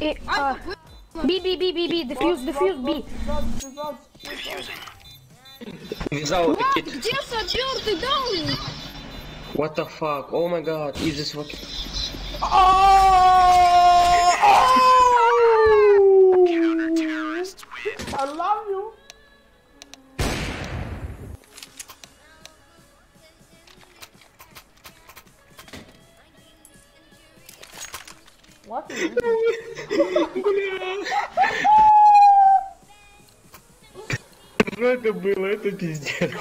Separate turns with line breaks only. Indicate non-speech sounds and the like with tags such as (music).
И, а, Би, би, би, би, би, дефьюз, дефьюз, би.
Without a kit.
Где сапер, ты дал?
What the fuck? Oh my god, is this fucking...
I love you. What? (laughs)
Что это было? Это пиздец.